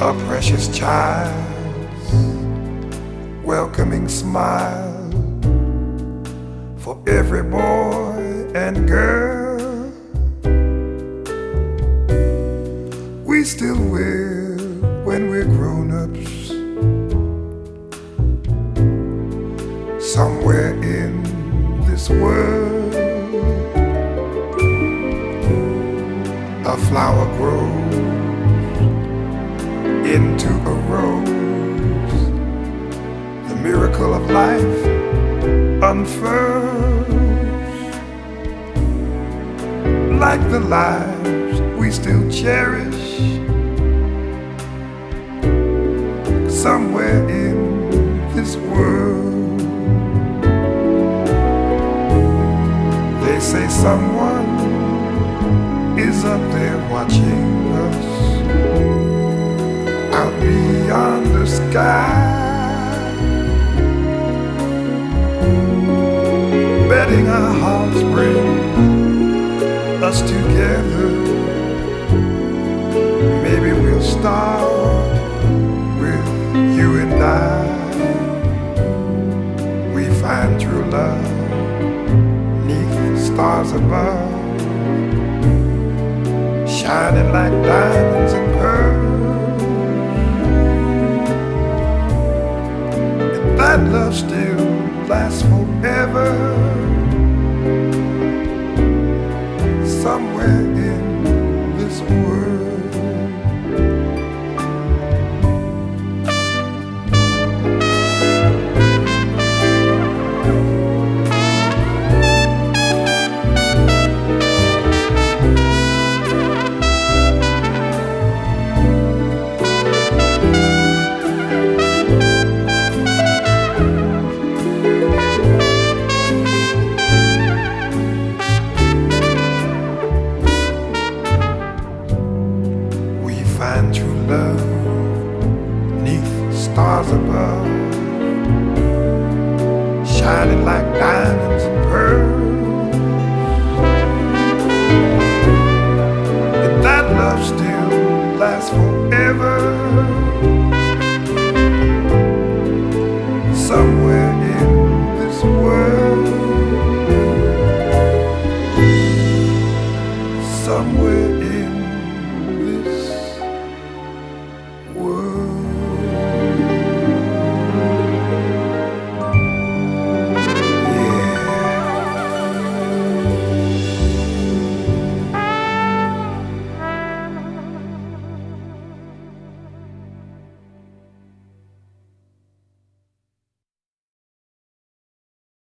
A precious child's welcoming smile for every boy and girl. We still will when we're grown ups. Somewhere in this world a flower grows into a rose. The miracle of life unfurls like the lives we still cherish. Somewhere in this world, they say someone is up there watching us out beyond the sky. Betting our hearts bring us together. Maybe we'll start with you and I. We find true love neath stars above, shining like diamonds and pearls. that love still lasts forever. Somewhere in find true love neath stars above, shining like diamonds and pearls.